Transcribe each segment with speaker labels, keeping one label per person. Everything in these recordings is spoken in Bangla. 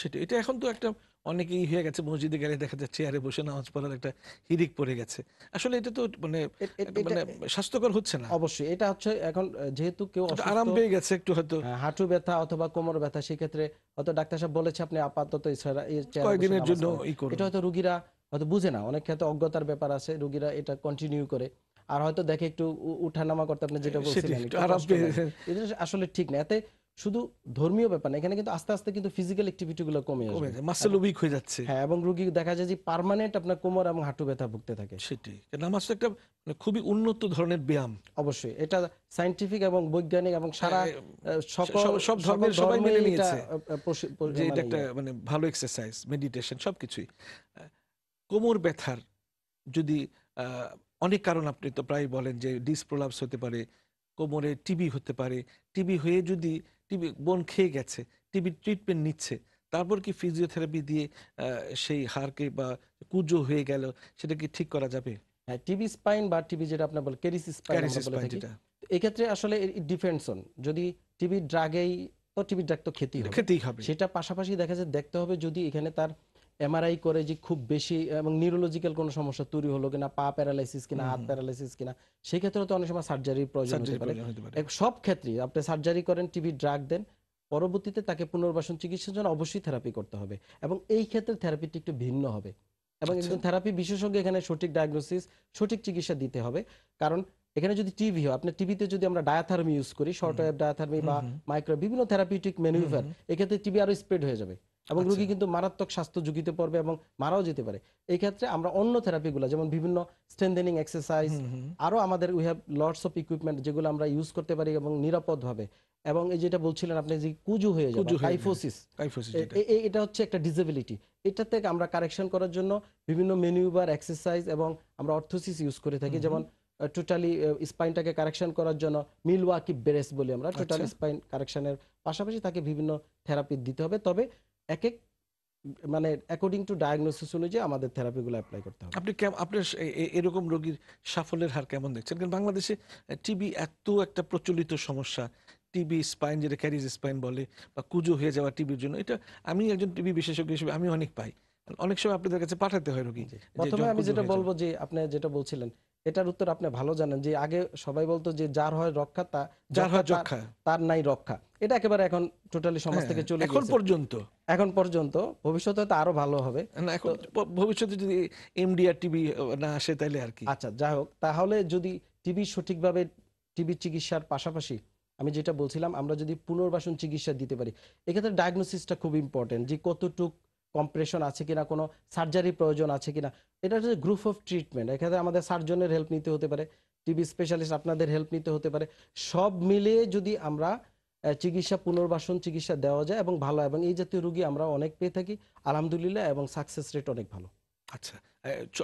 Speaker 1: সেটা এটা এখন তো একটা অনেকেই হয়ে গেছে মসজিদে গেলে দেখা যাচ্ছে চেয়ারে বসে নামাজ পড়ার একটা হিরিক পড়ে গেছে। আসলে এটা তো মানে মানে স্বাস্থ্যকর হচ্ছে না।
Speaker 2: অবশ্যই এটা হচ্ছে এখন যেহেতু কেউ
Speaker 1: আরাম পেয়ে গেছে একটু হয়তো।
Speaker 2: হ্যাঁ, হাঁটু ব্যথা অথবা কোমর ব্যথা সেক্ষেত্রে হয়তো ডাক্তার সাহেব বলেছে আপনি আপাতত
Speaker 1: কয়েকদিনের জন্য
Speaker 2: এটা হয়তো রুগীরা হয়তো বুঝে না অনেক ক্ষেত্রে অজ্ঞতার ব্যাপার আছে রুগীরা এটা কন্টিনিউ করে। আর হয়তো দেখে একটু উঠানামা করতে আপনি যেটা বলছিলেন আসলে ঠিক না এতে শুধু ধর্মীয় ব্যাপার না এখানে কিন্তু আস্তে আস্তে কিন্তু ফিজিক্যাল অ্যাক্টিভিটি গুলো কমে আসবে
Speaker 1: মাসেল উইক হয়ে যাচ্ছে
Speaker 2: হ্যাঁ এবং রুগী দেখা যায় যে পার্মানেন্ট আপনার কোমর এবং হাঁটু ব্যথা ভুগতে থাকে
Speaker 1: সেটাই নামাজ তো একটা মানে খুবই উন্নত ধরনের ব্যায়াম
Speaker 2: অবশ্যই এটা সাইন্টিফিক এবং বৈজ্ঞানিক এবং সারা
Speaker 1: হ্যাঁ,
Speaker 2: সকল
Speaker 1: সব- ধর্মের সবাই মেনে নিয়েছে। যে এটা
Speaker 2: মানে
Speaker 1: একটা। মানে ভালো এক্সারসাইজ মেডিটেশন সবকিছুই কোমর ব্যথার যদি আহ, অনেক কারণ আপনি তো প্রায় বলেন যে ডিসপ্রোলাপস হতে পারে কোমরে টিবি হতে পারে। টিবি হয়ে যদি টিবি বোন খেয়ে গেছে টিবি ট্রিটমেন্ট নিচ্ছে তারপর কি ফিজিওথেরাপি দিয়ে সেই হাড়কে বা কুজো হয়ে গেল সেটা কি ঠিক করা যাবে?
Speaker 2: হ্যাঁ টিবি স্পাইন বা টিবি যেটা আপনার বলে কেরিস স্পাইন এক্ষেত্রে আসলে ডিফেন্ডস অন যদি টিবি ড্রাগেই তো টিবি ড্রাগ তো খেতেই হবে। সেটা পাশাপাশি দেখা যায় দেখতে হবে যদি এখানে তার এমআরআই করে যে খুব বেশি এবং নিউরোলজিক্যাল কোনো সমস্যা তৈরি হলো কিনা পা প্যারালাইসিস কিনা হাত প্যারালাইসিস কিনা সেই ক্ষেত্রে তো অনেক সময় সার্জারির প্রয়োজন হতে
Speaker 1: সার্জারি
Speaker 2: পারে। সব ক্ষেত্রে আপনি সার্জারি করেন টিবি ড্রাগ দেন পরবর্তীতে তাকে পুনর্বাসন চিকিৎসার জন্য অবশ্যই থেরাপি করতে হবে এবং এই ক্ষেত্রে থেরাপিটি একটু ভিন্ন হবে এবং
Speaker 1: আচ্ছা।
Speaker 2: একজন থেরাপি বিশেষজ্ঞ এখানে সঠিক ডায়াগনোসিস সঠিক চিকিৎসা দিতে হবে কারণ এখানে যদি টিভি হয় আপনার টিভিতে যদি আমরা ডায়াথার্মি ইউজ করি শর্ট ওয়েভ ডায়াথার্মি বা মাইক্রো বিভিন্ন থেরাপিউটিক ম্যানুভার এক্ষেত্রে টিভি আরও স্প্রেড হয়ে যাবে। এবং
Speaker 1: আচ্ছা।
Speaker 2: রোগী কিন্তু মারাত্মক স্বাস্থ্য ঝুঁকিতে পড়বে এবং মারাও যেতে পারে। এই ক্ষেত্রে আমরা অন্য থেরাপিগুলো যেমন বিভিন্ন স্ট্রেন্থেনিং এক্সারসাইজ আরও আমাদের we have lots of equipment যেগুলো আমরা ইউজ করতে পারি এবং নিরাপদভাবে এবং এই যেটা বলছিলেন আপনি যে কুজু হয়ে যাবে এ- এটা হচ্ছে একটা ডিসেবিলিটি এটা থেকে আমরা কারেকশন করার জন্য বিভিন্ন মেনুবার এক্সারসাইজ এবং আমরা অর্থোসিস ইউজ করে থাকি। যেমন টোটালি স্পাইনটাকে কারেকশন করার জন্য মিলওয়াকি বেরেস বলি আমরা। টোটাল। স্পাইন কারেকশনের পাশাপাশি তাকে বিভিন্ন থেরাপি দিতে হবে। তবে এক এক মানে অ্যাকর্ডিং টু ডায়াগনোসিস অনুযায়ী আমাদের থেরাপিগুলো অ্যাপ্লাই করতে হবে।
Speaker 1: আপনি আপনার এরকম রোগীর সাফল্যের হার কেমন দেখছেন? কারণ বাংলাদেশে টিবি এত একটা প্রচলিত সমস্যা। টিবি স্পাইন যেটা ক্যারিজ স্পাইন বলে, বা কুজো হয়ে যাওয়া টিবির জন্য, এটা আমি একজন টিবি বিশেষজ্ঞ হিসেবে আমি অনেক পাই। অনেক সময় আপনাদের কাছে পাঠাতে হয় রোগী
Speaker 2: প্রথমে আমি যেটা বলব যে আপনি যেটা বলছিলেন এটার উত্তর আপনি ভালো জানেন যে আগে সবাই বলতো যে যার হয় রক্ষা তা
Speaker 1: যার হয়
Speaker 2: যক্ষা। তার- নাই রক্ষা। এটা একেবারে এখন টোটালি সমাজ থেকে
Speaker 1: হ্যাঁ,
Speaker 2: চলে
Speaker 1: এখন পর্যন্ত।
Speaker 2: এখন পর্যন্ত ভবিষ্যতে তো আরও ভালো হবে।
Speaker 1: না এখন ভবিষ্যতে যদি এমডিআর টিবি না আসে তাহলে আর কি।
Speaker 2: আচ্ছা যাই হোক তাহলে যদি টিবি সঠিকভাবে টিবি চিকিৎসার পাশাপাশি আমি যেটা বলছিলাম আমরা যদি পুনর্বাসন চিকিৎসা দিতে পারি এক্ষেত্রে ডায়াগনোসিসটা খুব ইম্পর্টেন্ট যে কতটুক কম্প্রেশন আছে কিনা কোনো সার্জারি প্রয়োজন আছে কিনা এটা হচ্ছে গ্রুপ অফ ট্রিটমেন্ট এক্ষেত্রে আমাদের সার্জনের হেল্প নিতে হতে পারে টিবি স্পেশালিস্ট আপনাদের হেল্প নিতে হতে পারে। সব মিলিয়ে যদি আমরা চিকিৎসা পুনর্বাসন চিকিৎসা দেওয়া যায় এবং ভালো এবং এই জাতীয় রুগী আমরা অনেক পেয়ে থাকি আলহামদুলিল্লাহ এবং সাকসেস রেট অনেক ভালো।
Speaker 1: আচ্ছা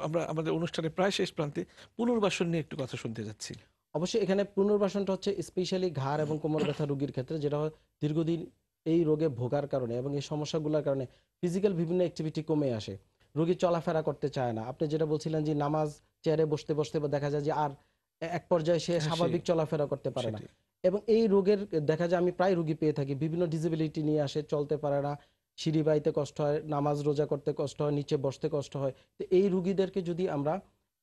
Speaker 1: আমরা আমাদের অনুষ্ঠানে প্রায় শেষ প্রান্তে পুনর্বাসন নিয়ে একটু কথা শুনতে যাচ্ছি।
Speaker 2: অবশ্যই এখানে পুনর্বাসনটা হচ্ছে স্পেশালি ঘাড় এবং কোমর ব্যথা রোগীর ক্ষেত্রে যেটা দীর্ঘদিন এই রোগে ভোগার কারণে এবং এই সমস্যাগুলোর কারণে ফিজিক্যাল বিভিন্ন অ্যাক্টিভিটি কমে আসে। রোগী চলাফেরা করতে চায় না। আপনি যেটা বলছিলেন যে নামাজ চেয়ারে বসতে বসতে বা দেখা যায় যে আর এক পর্যায়ে সে
Speaker 1: হ্যাঁ,
Speaker 2: স্বাভাবিক চলাফেরা করতে পারে না। এবং এই রোগের দেখা যায় আমি প্রায় রোগী পেয়ে থাকি। বিভিন্ন ডিসেবিলিটি নিয়ে আসে চলতে পারে না সিঁড়ি বাইতে কষ্ট হয় নামাজ রোজা করতে কষ্ট হয় নিচে বসতে কষ্ট হয়। তো এই রুগীদেরকে যদি আমরা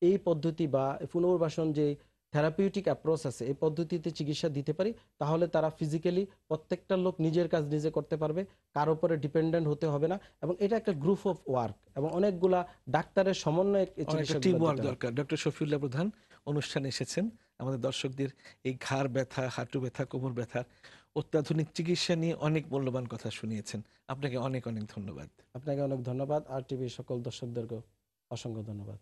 Speaker 2: এই পদ্ধতি বা পুনর্বাসন যে থেরাপিউটিক অ্যাপ্রোচ আছে। এই পদ্ধতিতে চিকিৎসা দিতে পারি তাহলে তারা ফিজিক্যালি প্রত্যেকটা লোক নিজের কাজ নিজে করতে পারবে কার উপরে ডিপেন্ডেন্ট হতে হবে না এবং এটা একটা গ্রুপ অফ ওয়ার্ক এবং অনেকগুলা ডাক্তারের সমন্বয়ে
Speaker 1: টিম ওয়ার্ক দরকার। ডক্টর শফিউল্লাহ প্রধান অনুষ্ঠানে এসেছেন। আমাদের দর্শকদের এই ঘাড় ব্যথা হাঁটু ব্যথা কোমর ব্যথার অত্যাধুনিক চিকিৎসা নিয়ে অনেক মূল্যবান কথা শুনিয়েছেন। আপনাকে অনেক অনেক ধন্যবাদ।
Speaker 2: আপনাকে অনেক ধন্যবাদ। আর টিভির সকল দর্শকদেরকে অসংখ্য ধন্যবাদ।